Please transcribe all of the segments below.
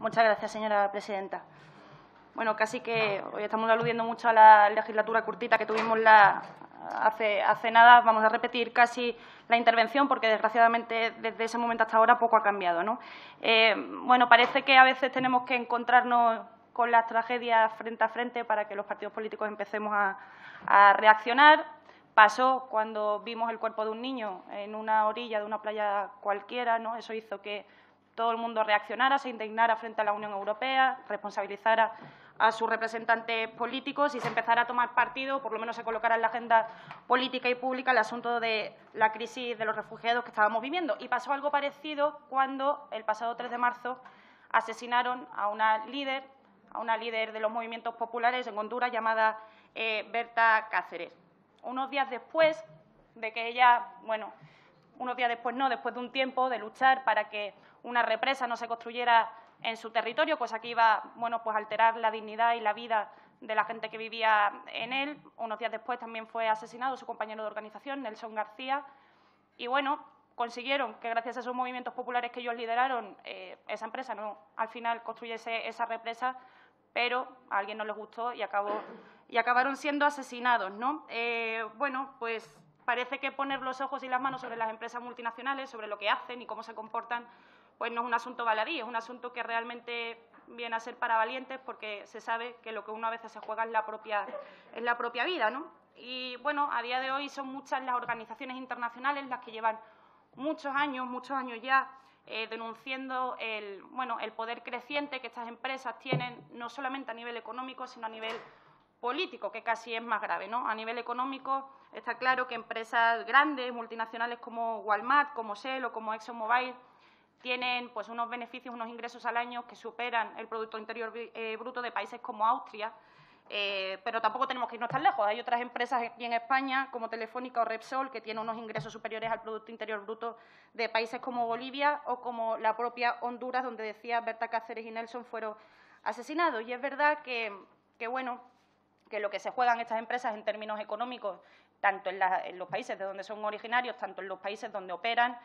Muchas gracias, señora presidenta. Bueno, casi que hoy estamos aludiendo mucho a la legislatura curtita que tuvimos la, hace, hace nada. Vamos a repetir casi la intervención porque, desgraciadamente, desde ese momento hasta ahora poco ha cambiado. ¿no? Eh, bueno, parece que a veces tenemos que encontrarnos con las tragedias frente a frente para que los partidos políticos empecemos a, a reaccionar. Pasó cuando vimos el cuerpo de un niño en una orilla de una playa cualquiera, ¿no? Eso hizo que todo el mundo reaccionara, se indignara frente a la Unión Europea, responsabilizara a sus representantes políticos y se empezara a tomar partido, por lo menos se colocara en la agenda política y pública el asunto de la crisis de los refugiados que estábamos viviendo. Y pasó algo parecido cuando el pasado 3 de marzo asesinaron a una líder, a una líder de los movimientos populares en Honduras llamada eh, Berta Cáceres. Unos días después de que ella, bueno, unos días después no, después de un tiempo de luchar para que una represa no se construyera en su territorio, cosa que iba bueno, pues alterar la dignidad y la vida de la gente que vivía en él. Unos días después también fue asesinado su compañero de organización, Nelson García. Y bueno, consiguieron que gracias a esos movimientos populares que ellos lideraron, eh, esa empresa no al final construyese esa represa, pero a alguien no les gustó y, acabó, y acabaron siendo asesinados. ¿no? Eh, bueno, pues parece que poner los ojos y las manos sobre las empresas multinacionales, sobre lo que hacen y cómo se comportan, pues no es un asunto baladí, es un asunto que realmente viene a ser para valientes porque se sabe que lo que uno a veces se juega es la propia, es la propia vida, ¿no? Y bueno, a día de hoy son muchas las organizaciones internacionales las que llevan muchos años, muchos años ya, eh, denunciando el, bueno, el poder creciente que estas empresas tienen, no solamente a nivel económico, sino a nivel político, que casi es más grave. ¿no? A nivel económico está claro que empresas grandes, multinacionales como Walmart, como Shell o como ExxonMobil, tienen pues, unos beneficios, unos ingresos al año que superan el Producto Interior eh, Bruto de países como Austria, eh, pero tampoco tenemos que irnos tan lejos. Hay otras empresas aquí en España, como Telefónica o Repsol, que tienen unos ingresos superiores al Producto Interior Bruto de países como Bolivia o como la propia Honduras, donde decía Berta Cáceres y Nelson fueron asesinados. Y es verdad que, bueno, que lo que se juegan estas empresas en términos económicos, tanto en, en los países de donde son originarios, tanto en los países donde operan,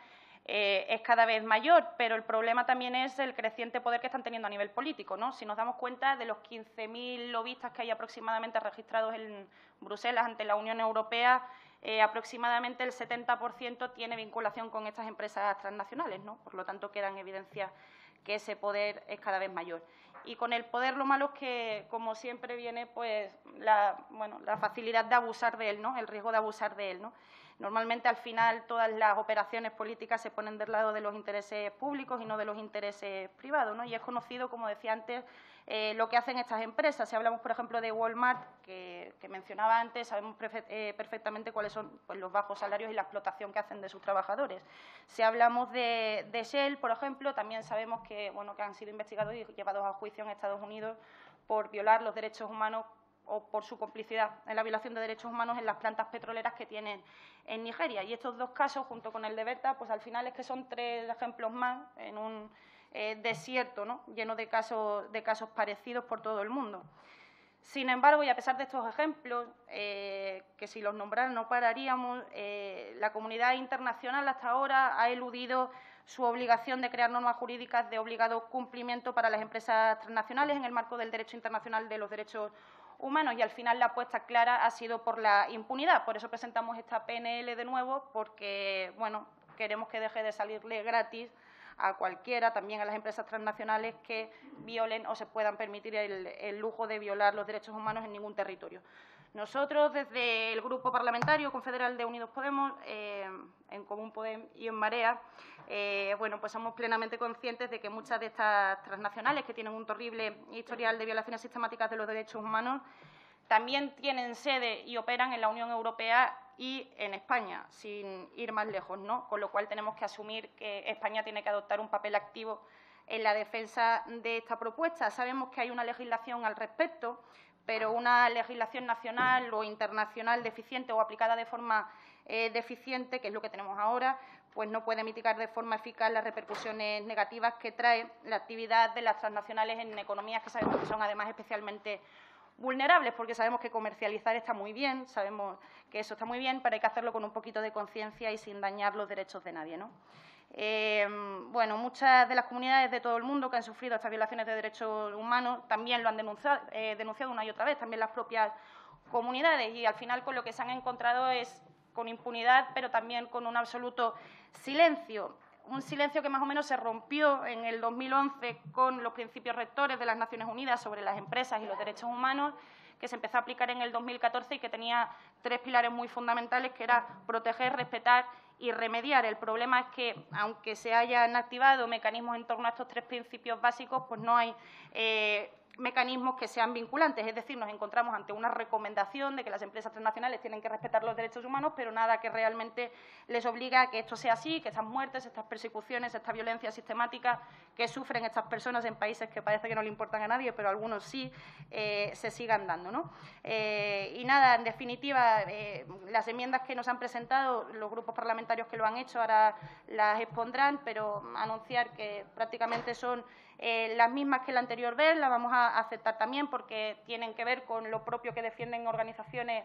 eh, es cada vez mayor, pero el problema también es el creciente poder que están teniendo a nivel político. ¿no? Si nos damos cuenta de los 15.000 lobistas que hay aproximadamente registrados en Bruselas ante la Unión Europea, eh, aproximadamente el 70% tiene vinculación con estas empresas transnacionales. ¿no? Por lo tanto, queda en evidencia que ese poder es cada vez mayor. Y con el poder lo malo es que, como siempre, viene pues la, bueno, la facilidad de abusar de él, ¿no? el riesgo de abusar de él. ¿no? Normalmente, al final, todas las operaciones políticas se ponen del lado de los intereses públicos y no de los intereses privados. ¿no? Y es conocido, como decía antes, eh, lo que hacen estas empresas. Si hablamos, por ejemplo, de Walmart, que, mencionaba antes, sabemos eh, perfectamente cuáles son pues, los bajos salarios y la explotación que hacen de sus trabajadores. Si hablamos de, de Shell, por ejemplo, también sabemos que, bueno, que han sido investigados y llevados a juicio en Estados Unidos por violar los derechos humanos o por su complicidad en la violación de derechos humanos en las plantas petroleras que tienen en Nigeria. Y estos dos casos, junto con el de Berta, pues al final es que son tres ejemplos más en un eh, desierto ¿no? lleno de casos, de casos parecidos por todo el mundo. Sin embargo, y a pesar de estos ejemplos, eh, que si los nombraran no pararíamos, eh, la comunidad internacional hasta ahora ha eludido su obligación de crear normas jurídicas de obligado cumplimiento para las empresas transnacionales en el marco del derecho internacional de los derechos humanos y al final la apuesta clara ha sido por la impunidad. Por eso presentamos esta PNL de nuevo, porque bueno, queremos que deje de salirle gratis a cualquiera, también a las empresas transnacionales que violen o se puedan permitir el, lujo de violar los derechos humanos en ningún territorio. Nosotros, desde el Grupo Parlamentario Confederal de Unidos Podemos, eh, en Común Podem y en Marea, eh, bueno, pues somos plenamente conscientes de que muchas de estas transnacionales, que tienen un terrible historial de violaciones sistemáticas de los derechos humanos, también tienen sede y operan en la Unión Europea y en España, sin ir más lejos, ¿no? Con lo cual tenemos que asumir que España tiene que adoptar un papel activo en la defensa de esta propuesta. Sabemos que hay una legislación al respecto, pero una legislación nacional o internacional deficiente o aplicada de forma eh, deficiente, que es lo que tenemos ahora, pues no puede mitigar de forma eficaz las repercusiones negativas que trae la actividad de las transnacionales en economías que sabemos que son además especialmente vulnerables, porque sabemos que comercializar está muy bien, sabemos que eso está muy bien, pero hay que hacerlo con un poquito de conciencia y sin dañar los derechos de nadie. ¿no? Eh, bueno, muchas de las comunidades de todo el mundo que han sufrido estas violaciones de derechos humanos también lo han eh, denunciado una y otra vez, también las propias comunidades, y al final con lo que se han encontrado es con impunidad, pero también con un absoluto silencio un silencio que más o menos se rompió en el 2011 con los principios rectores de las Naciones Unidas sobre las empresas y los derechos humanos, que se empezó a aplicar en el 2014 y que tenía tres pilares muy fundamentales, que era proteger, respetar y remediar. El problema es que, aunque se hayan activado mecanismos en torno a estos tres principios básicos, pues no hay eh, mecanismos que sean vinculantes, es decir, nos encontramos ante una recomendación de que las empresas transnacionales tienen que respetar los derechos humanos, pero nada que realmente les obliga a que esto sea así, que estas muertes, estas persecuciones, esta violencia sistemática que sufren estas personas en países que parece que no le importan a nadie, pero algunos sí, eh, se sigan dando. ¿no? Eh, y nada, en definitiva, eh, las enmiendas que nos han presentado los grupos parlamentarios que lo han hecho ahora las expondrán, pero anunciar que prácticamente son las mismas que la anterior vez, las vamos a aceptar también porque tienen que ver con lo propio que defienden organizaciones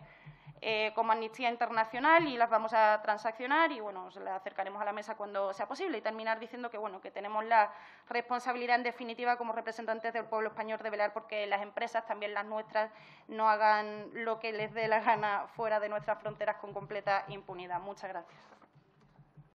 eh, como Amnistía Internacional y las vamos a transaccionar y bueno, las acercaremos a la mesa cuando sea posible y terminar diciendo que bueno, que tenemos la responsabilidad en definitiva como representantes del pueblo español de velar porque las empresas, también las nuestras, no hagan lo que les dé la gana fuera de nuestras fronteras con completa impunidad. Muchas gracias.